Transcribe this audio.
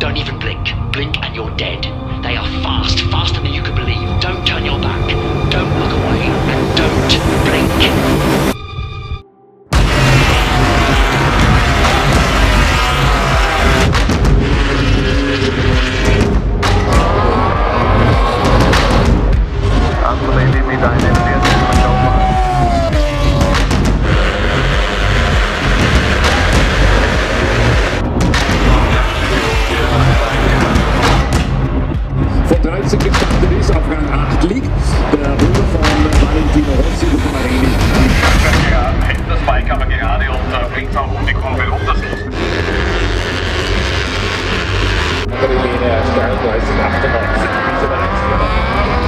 Don't even blink. Blink and you're dead. They are fast, faster than you can believe. Don't turn your back. down, guys, and after that,